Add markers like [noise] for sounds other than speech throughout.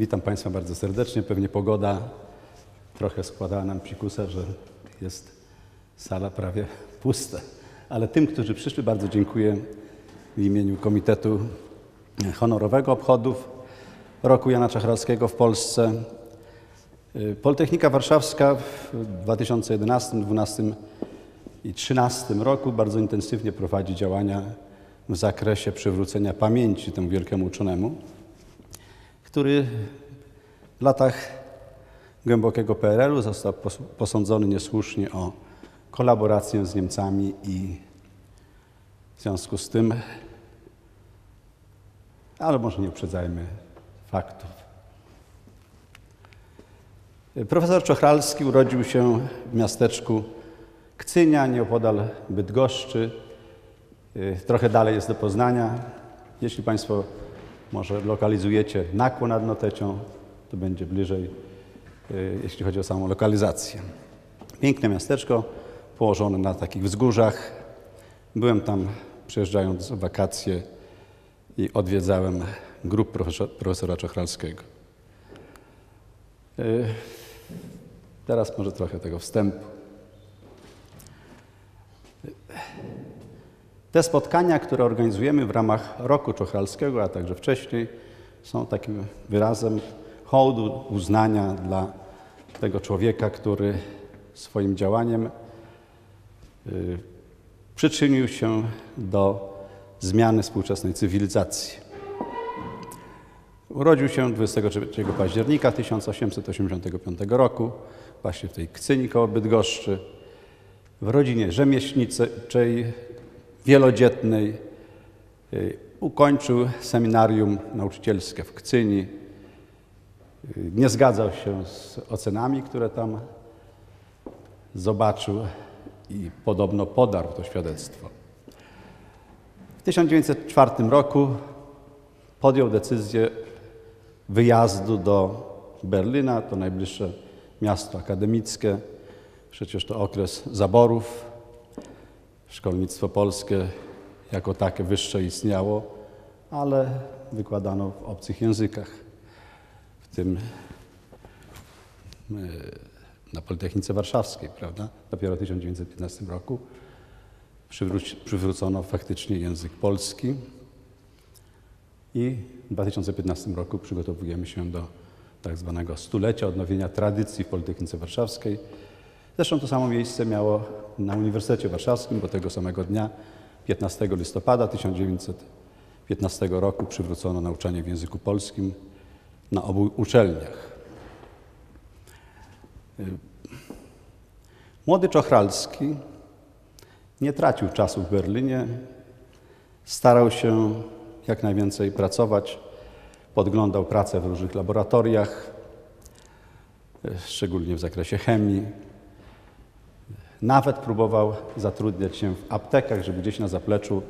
Witam Państwa bardzo serdecznie. Pewnie pogoda trochę składała nam psikusa, że jest sala prawie pusta. Ale tym, którzy przyszli, bardzo dziękuję w imieniu Komitetu Honorowego Obchodów Roku Jana Czachralskiego w Polsce. Politechnika Warszawska w 2011, 2012 i 2013 roku bardzo intensywnie prowadzi działania w zakresie przywrócenia pamięci temu wielkiemu uczonemu, który w latach głębokiego PRL-u został posądzony niesłusznie o kolaborację z Niemcami i w związku z tym, ale może nie uprzedzajmy faktów. Profesor Czochralski urodził się w miasteczku Kcynia, nieopodal Bydgoszczy. Trochę dalej jest do Poznania. Jeśli Państwo może lokalizujecie Nakło nad Notecią, to będzie bliżej, jeśli chodzi o samą lokalizację. Piękne miasteczko, położone na takich wzgórzach. Byłem tam przyjeżdżając w wakacje i odwiedzałem grup profesora Czochralskiego. Teraz może trochę tego wstępu. Te spotkania, które organizujemy w ramach Roku Czochralskiego, a także wcześniej, są takim wyrazem hołdu, uznania dla tego człowieka, który swoim działaniem y, przyczynił się do zmiany współczesnej cywilizacji. Urodził się 23 października 1885 roku, właśnie w tej Kcyni koło Bydgoszczy, w rodzinie rzemieślniczej, wielodzietnej. Ukończył seminarium nauczycielskie w Kcyni. Nie zgadzał się z ocenami, które tam zobaczył i podobno podarł to świadectwo. W 1904 roku podjął decyzję wyjazdu do Berlina, to najbliższe miasto akademickie. Przecież to okres zaborów. Szkolnictwo polskie jako takie wyższe istniało, ale wykładano w obcych językach, w tym na Politechnice Warszawskiej, prawda? Dopiero w 1915 roku przywrócono faktycznie język polski i w 2015 roku przygotowujemy się do tak zwanego stulecia odnowienia tradycji w Politechnice Warszawskiej. Zresztą to samo miejsce miało na Uniwersytecie Warszawskim, bo tego samego dnia, 15 listopada 1915 roku, przywrócono nauczanie w języku polskim na obu uczelniach. Młody Czochralski nie tracił czasu w Berlinie, starał się jak najwięcej pracować, podglądał pracę w różnych laboratoriach, szczególnie w zakresie chemii. Nawet próbował zatrudniać się w aptekach, żeby gdzieś na zapleczu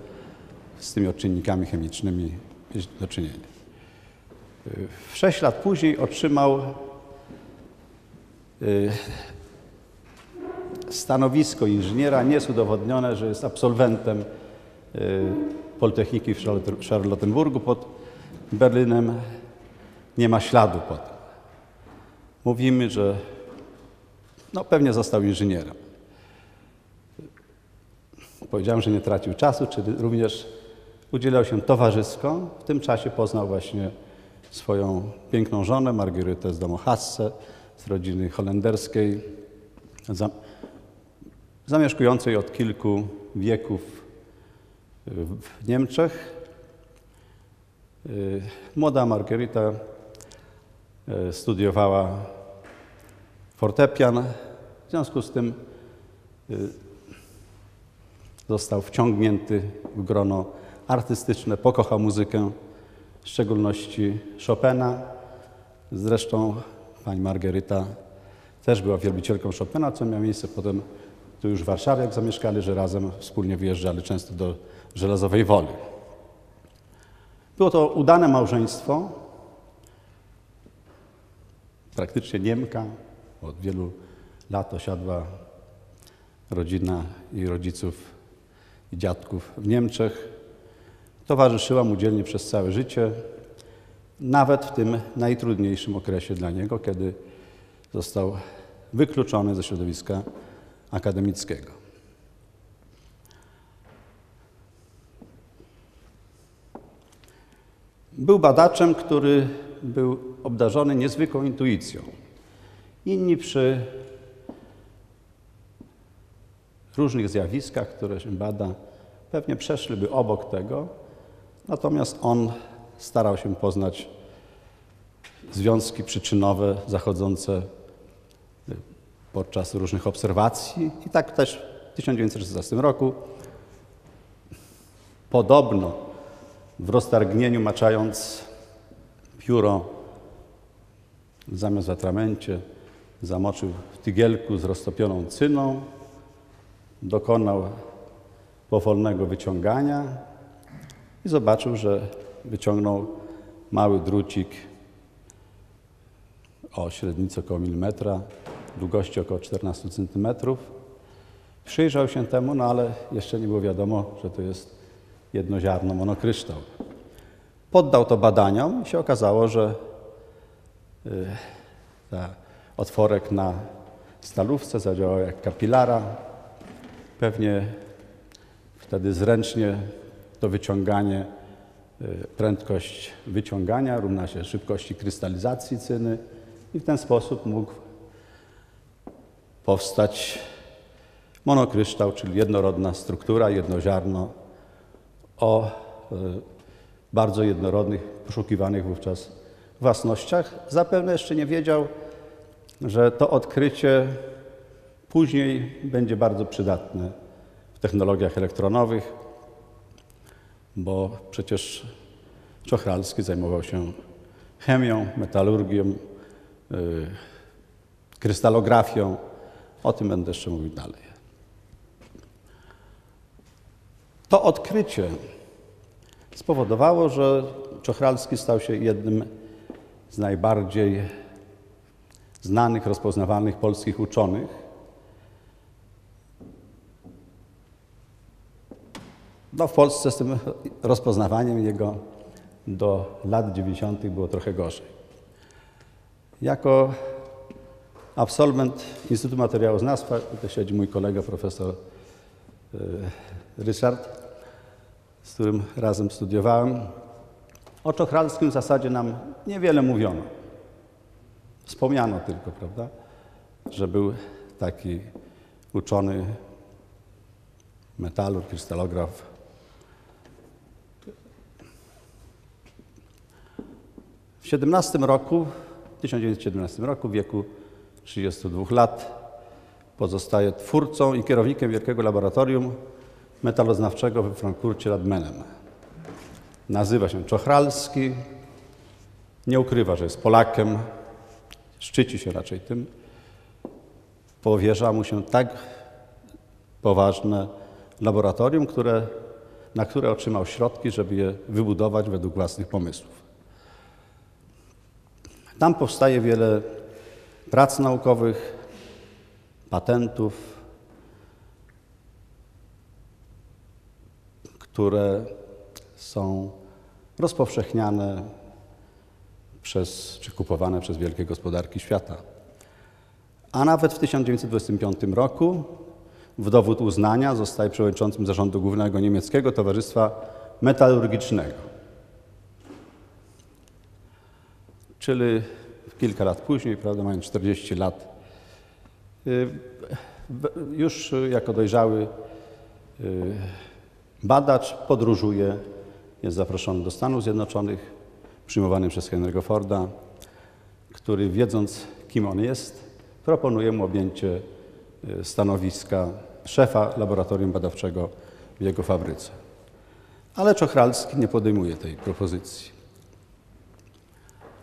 z tymi odczynnikami chemicznymi mieć do czynienia. Sześć lat później otrzymał stanowisko inżyniera. Nie jest udowodnione, że jest absolwentem Politechniki w Charlottenburgu pod Berlinem. Nie ma śladu po tym. Mówimy, że no, pewnie został inżynierem. Powiedziałem, że nie tracił czasu, czyli również udzielał się towarzysko. W tym czasie poznał właśnie swoją piękną żonę, Margaretę z domu Hasse, z rodziny holenderskiej, zamieszkującej od kilku wieków w Niemczech. Młoda Margarita studiowała fortepian. W związku z tym został wciągnięty w grono artystyczne, pokochał muzykę, w szczególności Chopina. Zresztą pani Margaryta też była wielbicielką Chopina, co miało miejsce potem tu już w Warszawie, jak zamieszkali, że razem wspólnie wyjeżdżali często do Żelazowej Woli. Było to udane małżeństwo, praktycznie Niemka. Od wielu lat osiadła rodzina i rodziców i dziadków w Niemczech. Towarzyszyła mu dzielnie przez całe życie nawet w tym najtrudniejszym okresie dla niego, kiedy został wykluczony ze środowiska akademickiego. Był badaczem, który był obdarzony niezwykłą intuicją. Inni przy różnych zjawiskach, które się bada, pewnie przeszliby obok tego, natomiast on starał się poznać związki przyczynowe zachodzące podczas różnych obserwacji. I tak też w 1916 roku, podobno w roztargnieniu maczając pióro zamiast w atramencie, zamoczył w tygielku z roztopioną cyną, dokonał powolnego wyciągania i zobaczył, że wyciągnął mały drucik o średnicy około milimetra, długości około 14 centymetrów. Przyjrzał się temu, no ale jeszcze nie było wiadomo, że to jest jednoziarno monokryształ. Poddał to badaniom i się okazało, że y, ta otworek na stalówce zadziałał jak kapilara. Pewnie wtedy zręcznie to wyciąganie, y, prędkość wyciągania równa się szybkości krystalizacji cyny i w ten sposób mógł powstać monokryształ, czyli jednorodna struktura, jednoziarno o y, bardzo jednorodnych, poszukiwanych wówczas własnościach. Zapewne jeszcze nie wiedział, że to odkrycie później będzie bardzo przydatne w technologiach elektronowych, bo przecież Czochralski zajmował się chemią, metalurgią, yy, krystalografią. O tym będę jeszcze mówił dalej. To odkrycie spowodowało, że Czochralski stał się jednym z najbardziej znanych, rozpoznawalnych polskich uczonych. No, w Polsce z tym rozpoznawaniem jego do lat 90. było trochę gorzej. Jako absolwent Instytutu Materiałoznawstwa, tutaj siedzi mój kolega profesor y, Ryszard, z którym razem studiowałem, o Czochralskim w zasadzie nam niewiele mówiono. Wspomniano tylko, prawda, że był taki uczony metalur, krystalograf. W 17 roku, 1917 roku, w wieku 32 lat, pozostaje twórcą i kierownikiem wielkiego laboratorium metaloznawczego we Frankfurcie nad Menem. Nazywa się Czochralski, nie ukrywa, że jest Polakiem, szczyci się raczej tym. Powierza mu się tak poważne laboratorium, które, na które otrzymał środki, żeby je wybudować według własnych pomysłów. Tam powstaje wiele prac naukowych, patentów, które są rozpowszechniane przez, czy kupowane przez wielkie gospodarki świata. A nawet w 1925 roku w dowód uznania zostaje przewodniczącym zarządu głównego niemieckiego Towarzystwa Metalurgicznego. Czyli kilka lat później, prawda, mając 40 lat, y, już jako dojrzały y, Badacz podróżuje, jest zaproszony do Stanów Zjednoczonych, przyjmowany przez Henry'ego Forda, który wiedząc, kim on jest, proponuje mu objęcie e, stanowiska szefa laboratorium badawczego w jego fabryce. Ale Czochralski nie podejmuje tej propozycji.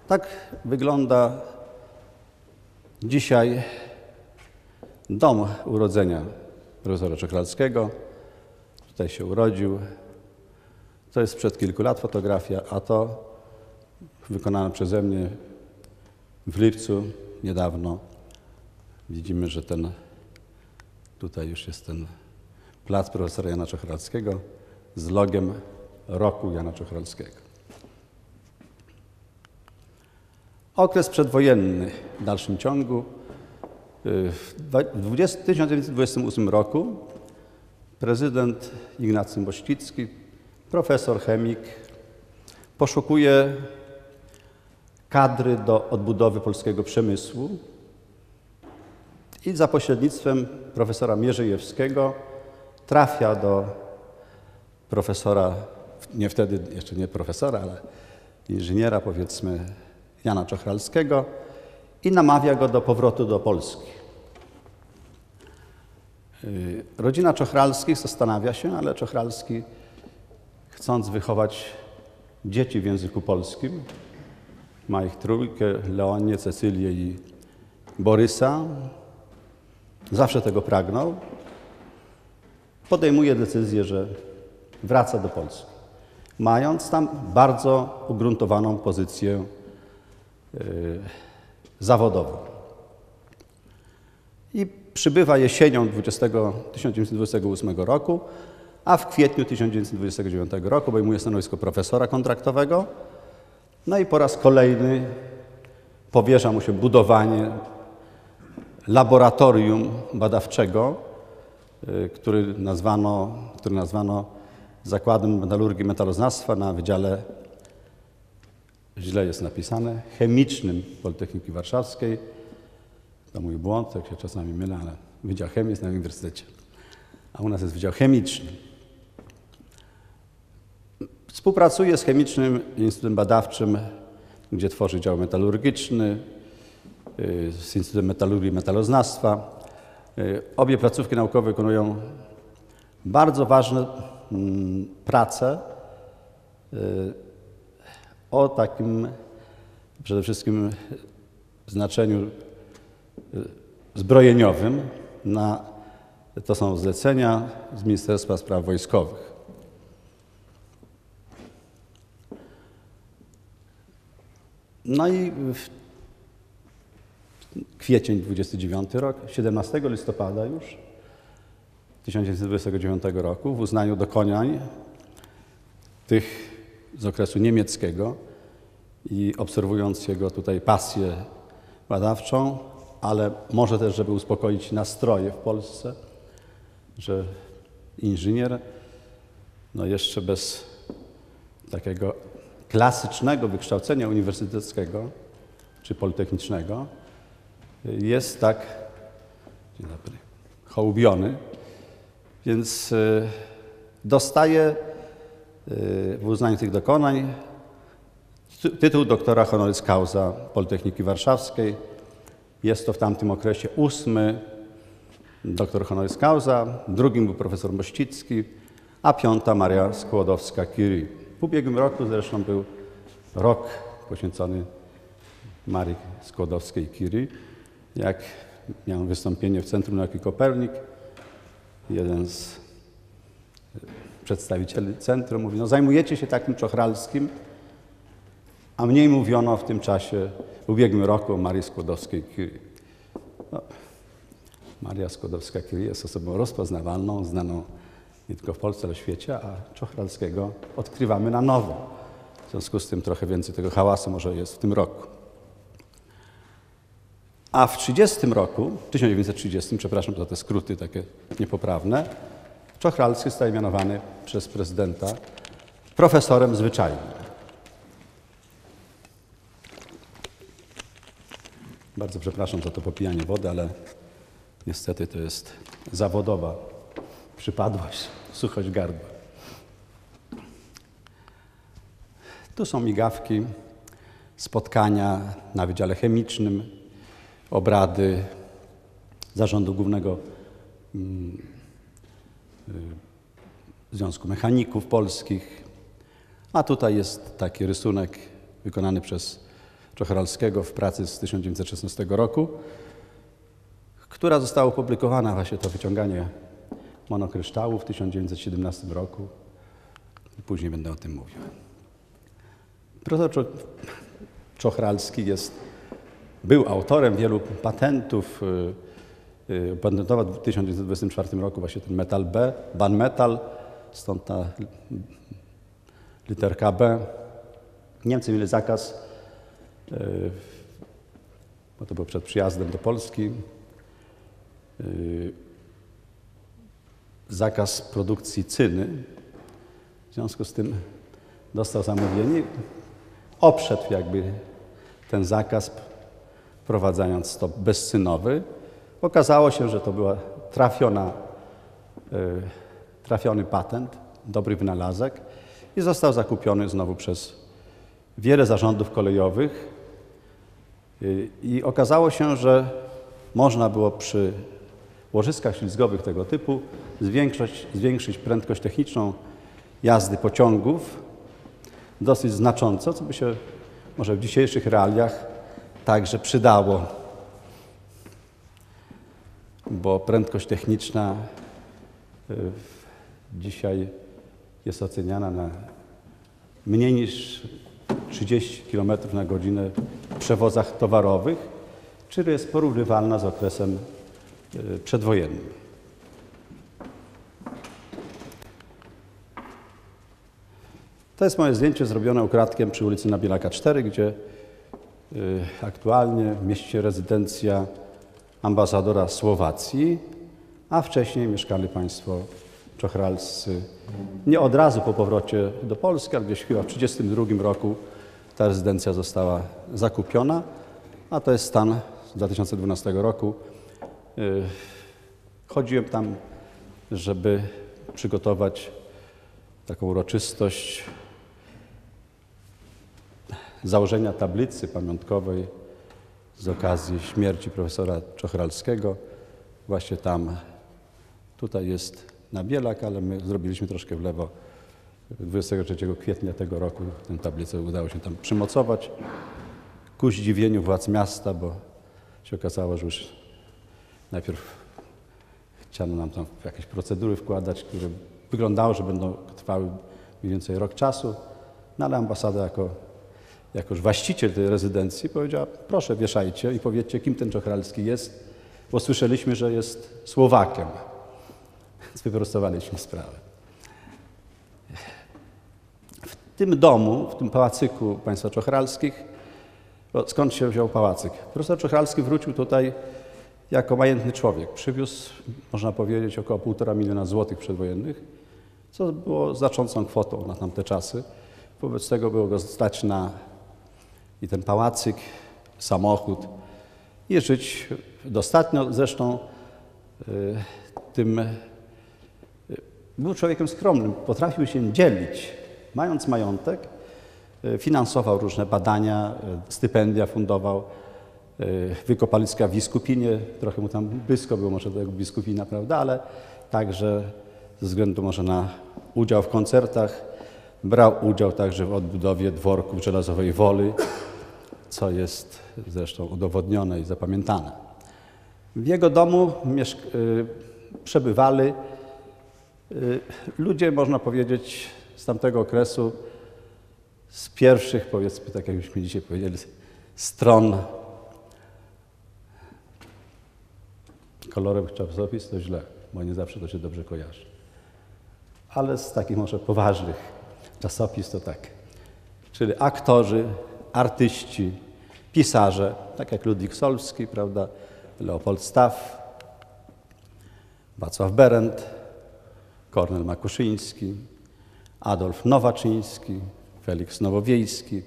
Tak wygląda dzisiaj dom urodzenia profesora Czochralskiego. Tutaj się urodził. To jest sprzed kilku lat fotografia, a to wykonana przeze mnie w lipcu niedawno. Widzimy, że ten tutaj już jest ten plac profesora Jana Czochralskiego z logiem roku Jana Czochralskiego. Okres przedwojenny w dalszym ciągu. Y, W 20 1928 roku prezydent Ignacy Mościcki, profesor chemik, poszukuje kadry do odbudowy polskiego przemysłu i za pośrednictwem profesora Mierzejewskiego trafia do profesora, nie wtedy jeszcze nie profesora, ale inżyniera powiedzmy Jana Czochralskiego i namawia go do powrotu do Polski. Y, Rodzina Czochralskich zastanawia się, ale Czochralski, chcąc wychować dzieci w języku polskim, ma ich trójkę, Leonię, Cecylię i Borysa, zawsze tego pragnął, podejmuje decyzję, że wraca do Polski, mając tam bardzo ugruntowaną pozycję zawodową. I przybywa jesienią 20, 1928 roku, a w kwietniu 1929 roku obejmuje stanowisko profesora kontraktowego. No i po raz kolejny powierza mu się budowanie laboratorium badawczego, y, który nazwano, który nazwano Zakładem Metalurgii Metaloznawstwa na Wydziale, źle jest napisane, chemicznym Politechniki Warszawskiej. To mój błąd, jak się czasami mylę, ale Wydział Chemii jest na Uniwersytecie, a u nas jest Wydział Chemiczny. Współpracuje z Chemicznym Instytutem Badawczym, gdzie tworzy dział metalurgiczny, y, z Instytutem Metalurgii i Metaloznawstwa. Y, Obie placówki naukowe wykonują bardzo ważne mm, prace y, o takim przede wszystkim znaczeniu y, zbrojeniowym. Na, to są zlecenia z Ministerstwa Spraw Wojskowych. No i w kwiecień 29 rok, 17 listopada już 1929 roku w uznaniu dokonań tych z okresu niemieckiego i obserwując jego tutaj pasję badawczą, ale może też, żeby uspokoić nastroje w Polsce, że inżynier, no jeszcze bez takiego klasycznego wykształcenia uniwersyteckiego czy politechnicznego jest tak dzień hołubiony, więc y, dostaje w uznaniu tych dokonań ty- tytuł doktora honoris causa Politechniki Warszawskiej. Jest to w tamtym okresie ósmy doktor honoris causa, drugim był profesor Mościcki, a piąta Maria Skłodowska-Curie. W ubiegłym roku zresztą był rok poświęcony Marii Skłodowskiej-Curie. Jak miałem wystąpienie w Centrum Nauki Kopernik, jeden z przedstawicieli centrum mówi, no zajmujecie się takim czochralskim, a mniej mówiono w tym czasie, w ubiegłym roku o Marii Skłodowskiej-Curie. No, Maria Skłodowska-Curie jest osobą rozpoznawalną, znaną nie tylko w Polsce, ale w świecie, a Czochralskiego odkrywamy na nowo. W związku z tym trochę więcej tego hałasu może jest w tym roku. A w 30 roku, 1930, przepraszam za te skróty takie niepoprawne, Czochralski zostaje mianowany przez prezydenta profesorem zwyczajnym. Bardzo przepraszam za to popijanie wody, ale niestety to jest zawodowa przypadłość, suchość gardła. Tu są migawki, spotkania na Wydziale Chemicznym, obrady Zarządu Głównego mm, Związku Mechaników Polskich. A tutaj jest taki rysunek wykonany przez Czochralskiego w pracy z 1916 roku, która została opublikowana, właśnie to wyciąganie monokryształu w 1917 roku. Później będę o tym mówił. Profesor Czo- Czochralski jest, był autorem wielu patentów. Y, y, w 1924 roku właśnie ten metal B, ban metal, stąd ta literka B. Niemcy mieli zakaz y, bo to było przed przyjazdem do Polski. Y, zakaz produkcji cyny. W związku z tym dostał zamówienie, obszedł jakby ten zakaz, wprowadzając stop bezcynowy. Okazało się, że to trafiona, y, trafiony patent, dobry wynalazek i został zakupiony znowu przez wiele zarządów kolejowych. Y, I okazało się, że można było przy łożyskach ślizgowych tego typu zwiększyć, zwiększyć prędkość techniczną jazdy pociągów dosyć znacząco, co by się może w dzisiejszych realiach także przydało, bo prędkość techniczna y, dzisiaj jest oceniana na mniej niż 30 km na godzinę w przewozach towarowych, czyli jest porównywalna z okresem y, przedwojennym. To jest moje zdjęcie zrobione ukradkiem przy ulicy Nabielaka 4, gdzie y, aktualnie mieści się rezydencja ambasadora Słowacji, a wcześniej mieszkali państwo czochralscy. Nie od razu po powrocie do Polski, ale gdzieś chyba w 1932 roku ta rezydencja została zakupiona, a to jest stan z 2012 roku. Y, chodziłem tam, żeby przygotować taką uroczystość założenia tablicy pamiątkowej z okazji śmierci profesora Czochralskiego. Właśnie tam, tutaj jest Nabielak, ale my zrobiliśmy troszkę w lewo. 23 kwietnia tego roku tę tablicę udało się tam przymocować ku zdziwieniu władz miasta, bo się okazało, że już najpierw chciano nam tam jakieś procedury wkładać, które wyglądało, że będą trwały mniej więcej rok czasu, no ale ambasada jako jako właściciel tej rezydencji powiedziała, proszę wieszajcie i powiedzcie, kim ten Czochralski jest, bo słyszeliśmy, że jest Słowakiem. [laughs] Więc wyprostowaliśmy sprawę. W tym domu, w tym pałacyku państwa Czochralskich, skąd się wziął pałacyk? Profesor Czochralski wrócił tutaj jako majętny człowiek. Przywiózł, można powiedzieć, około półtora miliona złotych przedwojennych, co było znaczącą kwotą na tamte czasy. Wobec tego było go stać na i ten pałacyk, samochód i żyć dostatnio. Zresztą y, tym y, był człowiekiem skromnym, potrafił się dzielić. Mając majątek, y, finansował różne badania, stypendia fundował, wykopaliska w Biskupinie, trochę mu tam blisko było może do Biskupina, prawda, ale także ze względu może na udział w koncertach, brał udział także w odbudowie dworków Żelazowej Woli, co jest zresztą udowodnione i zapamiętane. W jego domu y, przebywali y, ludzie, można powiedzieć, z tamtego okresu, z pierwszych, powiedzmy, tak jakbyśmy dzisiaj powiedzieli, stron kolorowych czasopis, to źle, bo nie zawsze to się dobrze kojarzy. Ale z takich może poważnych czasopis to tak. Czyli aktorzy, artyści, pisarze, tak jak Ludwik Solski, prawda, Leopold Staff, Wacław Berendt, Kornel Makuszyński, Adolf Nowaczyński, Felix Nowowiejski.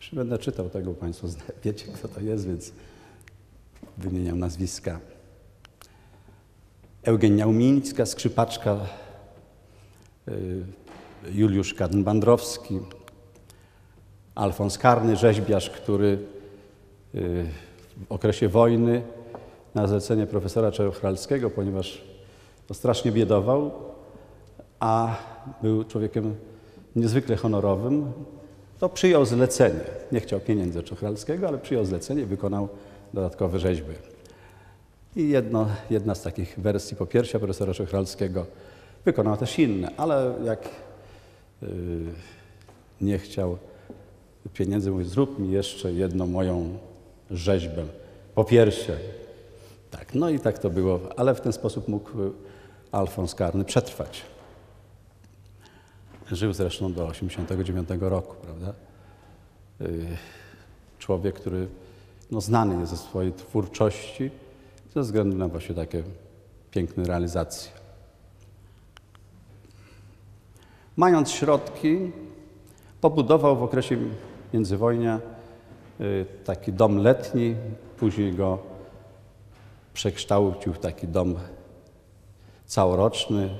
Już będę czytał tego, Państwo [laughs] wiecie, kto to jest, więc wymieniam nazwiska. Eugenia Umińska, skrzypaczka, y, Juliusz Kaden-Bandrowski, Alfons Karny, rzeźbiarz, który y, w okresie wojny na zlecenie profesora Czerochralskiego, ponieważ to strasznie biedował, a był człowiekiem niezwykle honorowym, to przyjął zlecenie. Nie chciał pieniędzy Czochralskiego, ale przyjął zlecenie i wykonał dodatkowe rzeźby. I jedno, jedna z takich wersji popiersia profesora Czochralskiego wykonał też inne, ale jak yy, nie chciał pieniędzy, mówi, zrób mi jeszcze jedną moją rzeźbę, popiersie. Tak, no i tak to było, ale w ten sposób mógł Alfons Karny przetrwać. Żył zresztą do 89 roku, prawda? Y, człowiek, który no, znany jest ze swojej twórczości ze względu na właśnie takie piękne realizacje. Mając środki, pobudował w okresie międzywojnia y, taki dom letni, później go przekształcił w taki dom całoroczny.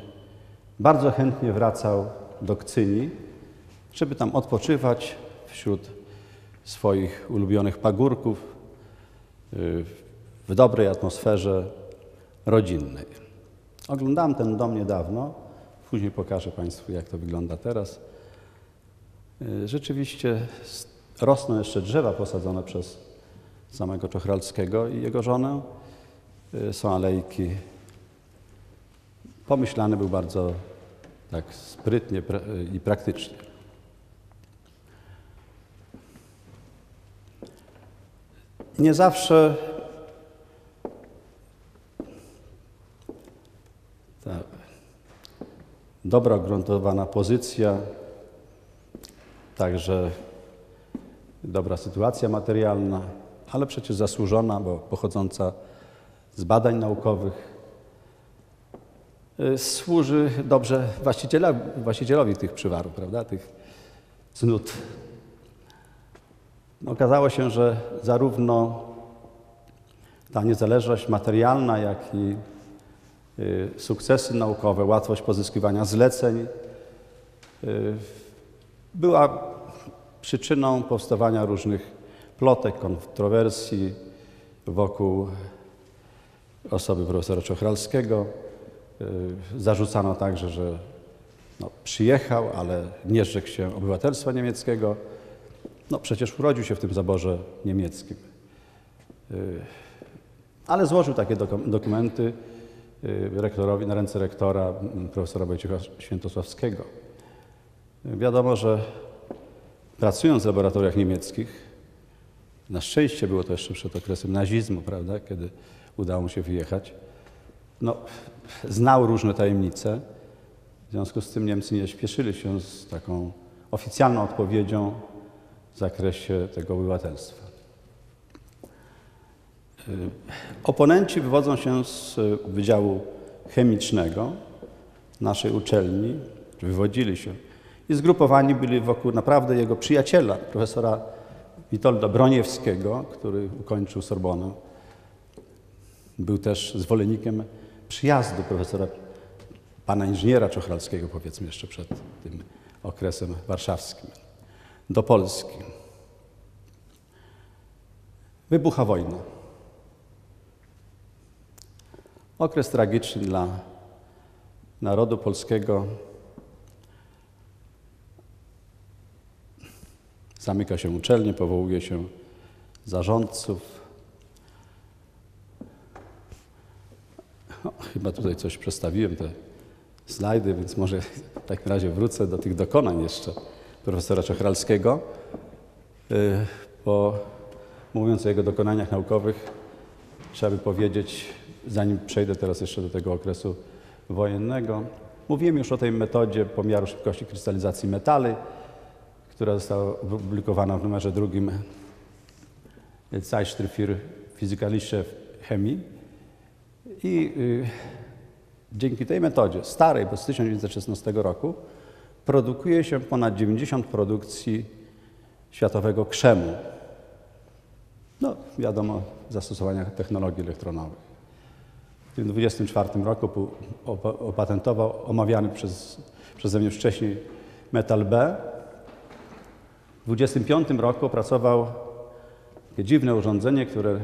Bardzo chętnie wracał do Kcyni, żeby tam odpoczywać wśród swoich ulubionych pagórków, y, w dobrej atmosferze rodzinnej. Oglądałem ten dom niedawno, później pokażę Państwu, jak to wygląda teraz. Y, rzeczywiście rosną jeszcze drzewa posadzone przez samego Czochralskiego i jego żonę. Y, są alejki. Pomyślany był bardzo tak sprytnie i praktycznie. Nie zawsze ta dobra ugruntowana pozycja, także dobra sytuacja materialna, ale przecież zasłużona, bo pochodząca z badań naukowych, y, służy dobrze właścicielowi, tych przywarów, prawda, tych cnót. Okazało się, że zarówno ta niezależność materialna, jak i y, sukcesy naukowe, łatwość pozyskiwania zleceń y, była przyczyną powstawania różnych plotek, kontrowersji wokół osoby profesora Czochralskiego. Y, zarzucano także, że no, przyjechał, ale nie zrzekł się obywatelstwa niemieckiego. No przecież urodził się w tym zaborze niemieckim. Y, ale złożył takie dokumenty y, rektorowi, na ręce rektora profesora Wojciecha Świętosławskiego. Wiadomo, że pracując w laboratoriach niemieckich, na szczęście było to jeszcze przed okresem nazizmu, prawda, kiedy udało mu się wyjechać, no, znał różne tajemnice. W związku z tym Niemcy nie śpieszyli się z taką oficjalną odpowiedzią w zakresie tego obywatelstwa. Oponenci wywodzą się z Wydziału Chemicznego naszej uczelni, wywodzili się i zgrupowani byli wokół naprawdę jego przyjaciela, profesora Witolda Broniewskiego, który ukończył Sorbonę. Był też zwolennikiem przyjazdu profesora, pana inżyniera Czochralskiego, powiedzmy jeszcze przed tym okresem warszawskim do Polski. Wybucha wojna. Okres tragiczny dla narodu polskiego. Zamyka się uczelnie, powołuje się zarządców. No, chyba tutaj coś przestawiłem, te slajdy, więc może w takim razie wrócę do tych dokonań jeszcze profesora Czochralskiego, y, bo mówiąc o jego dokonaniach naukowych, trzeba by powiedzieć, zanim przejdę teraz jeszcze do tego okresu wojennego, mówiłem już o tej metodzie pomiaru szybkości krystalizacji metali, która została opublikowana w numerze drugim Zeitschrift für Physikalische Chemii. I y, dzięki tej metodzie, starej, bo z 1916 roku, produkuje się ponad 90 produkcji światowego krzemu. No, wiadomo, zastosowania technologii elektronowych. W 1924 roku opatentował omawiany przez, przeze mnie wcześniej metal B. W 1925 roku opracował takie dziwne urządzenie, które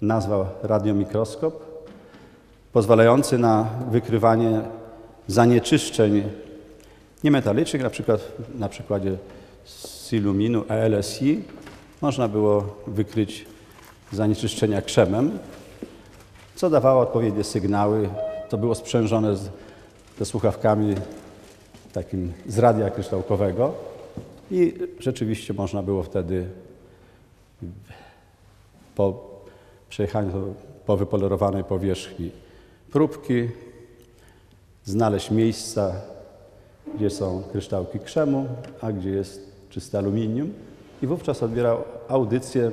nazwał radiomikroskop, pozwalający na wykrywanie zanieczyszczeń niemetalicznych, na przykład na przykładzie siluminu ALSI można było wykryć zanieczyszczenia krzemem, co dawało odpowiednie sygnały. To było sprzężone z, ze słuchawkami takim z radia kryształkowego i rzeczywiście można było wtedy po przejechaniu po wypolerowanej powierzchni próbki znaleźć miejsca, gdzie są kryształki krzemu, a gdzie jest czyste aluminium i wówczas odbierał audycję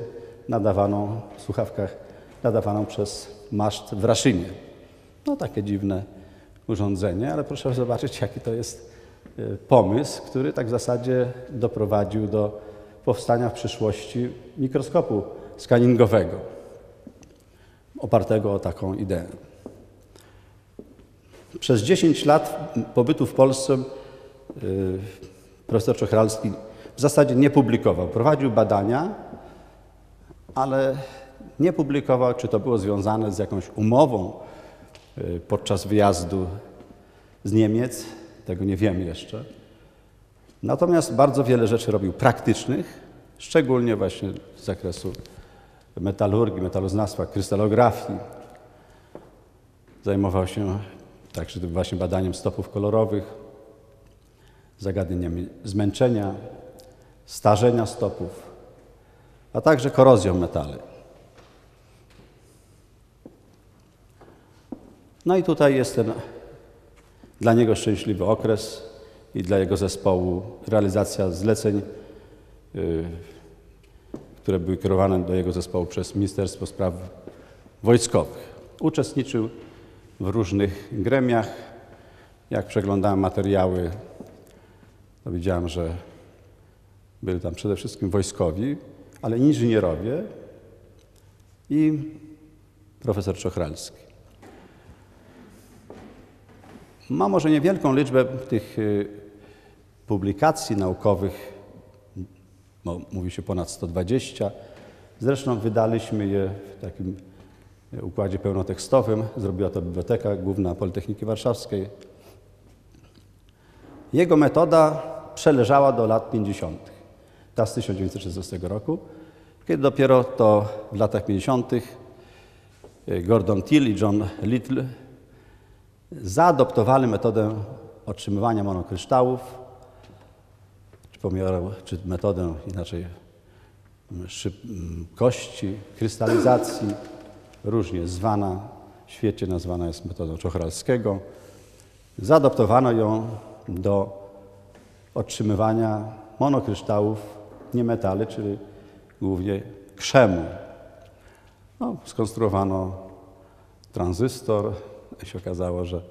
nadawaną w słuchawkach nadawaną przez maszt w Raszynie. No takie dziwne urządzenie, ale proszę zobaczyć, [laughs] jaki to jest pomysł, który tak w zasadzie doprowadził do powstania w przyszłości mikroskopu skaningowego, opartego o taką ideę. Przez 10 lat pobytu w Polsce y, profesor Czochralski w zasadzie nie publikował. Prowadził badania, ale nie publikował, czy to było związane z jakąś umową y, podczas wyjazdu z Niemiec. Tego nie wiemy jeszcze. Natomiast bardzo wiele rzeczy robił praktycznych, szczególnie właśnie z zakresu metalurgii, metaloznawstwa, krystalografii. Zajmował się także tym właśnie badaniem stopów kolorowych, zagadnieniami zmęczenia, starzenia stopów, a także korozją metali. No i tutaj jest ten dla niego szczęśliwy okres i dla jego zespołu realizacja zleceń, yy, które były kierowane do jego zespołu przez Ministerstwo Spraw Wojskowych. Uczestniczył w różnych gremiach. Jak przeglądałem materiały, to widziałem, że byli tam przede wszystkim wojskowi, ale inżynierowie i profesor Czochralski. Ma może niewielką liczbę tych y, publikacji naukowych, mówi się ponad 120. Zresztą wydaliśmy je w takim układzie pełnotekstowym. Zrobiła to Biblioteka Główna Politechniki Warszawskiej. Jego metoda przeleżała do lat 50., ta z 1916 roku, kiedy dopiero to w latach 50. Gordon Till i John Little zaadoptowali metodę otrzymywania monokryształów, czy, pomiaru, czy metodę inaczej szybkości, krystalizacji, różnie zwana, w świecie nazwana jest metodą Czochralskiego. Zaadoptowano ją do otrzymywania monokryształów niemetali, czyli głównie krzemu. No, skonstruowano tranzystor i się okazało, że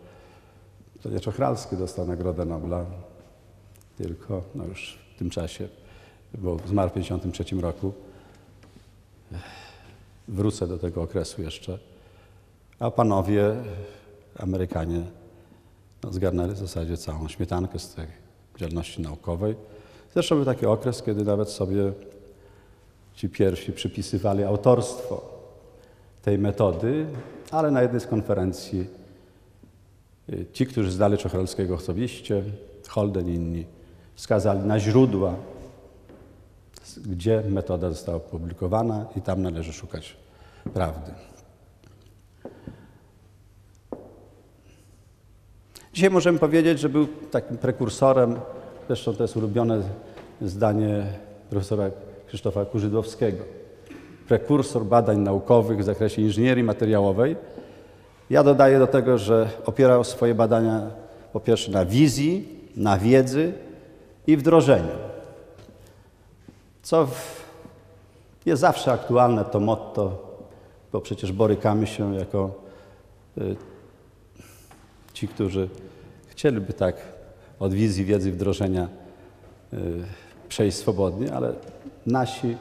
to nie Czochralski dostał Nagrodę Nobla, tylko no już w tym czasie, bo zmarł w 1953 roku. Wrócę do tego okresu jeszcze. A panowie, Amerykanie, no, zgarnęli w zasadzie całą śmietankę z tej działalności naukowej. Zresztą był taki okres, kiedy nawet sobie ci pierwsi przypisywali autorstwo tej metody, ale na jednej z konferencji ci, którzy zdali Czochralskiego osobiście, Holden i inni, wskazali na źródła, gdzie metoda została opublikowana i tam należy szukać prawdy. Dzisiaj możemy powiedzieć, że był takim prekursorem, zresztą to jest ulubione zdanie profesora Krzysztofa Kurzydłowskiego, prekursor badań naukowych w zakresie inżynierii materiałowej. Ja dodaję do tego, że opierał swoje badania po pierwsze na wizji, na wiedzy i wdrożeniu. Co jest zawsze aktualne, to motto, bo przecież borykamy się jako y, ci, którzy chcieliby tak od wizji, wiedzy, wdrożenia y, przejść swobodnie, ale nasi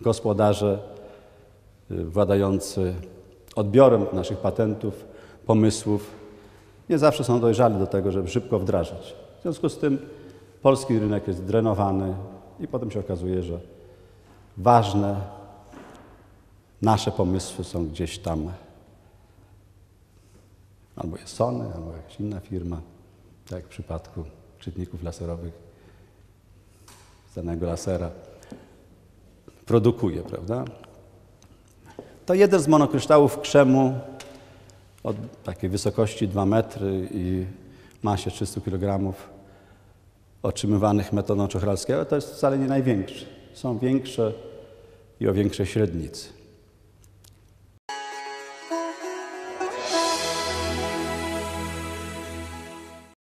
gospodarze władający odbiorem naszych patentów, pomysłów, nie zawsze są dojrzali do tego, żeby szybko wdrażać. W związku z tym polski rynek jest drenowany i potem się okazuje, że ważne nasze pomysły są gdzieś tam albo jest Sony, albo jakaś inna firma, tak jak w przypadku czytników laserowych danego lasera produkuje, prawda? To jeden z monokryształów krzemu o takiej wysokości 2 metry i masie 300 kg otrzymywanych metodą czochralskiego, to jest wcale nie największy. Są większe i o większej średnicy.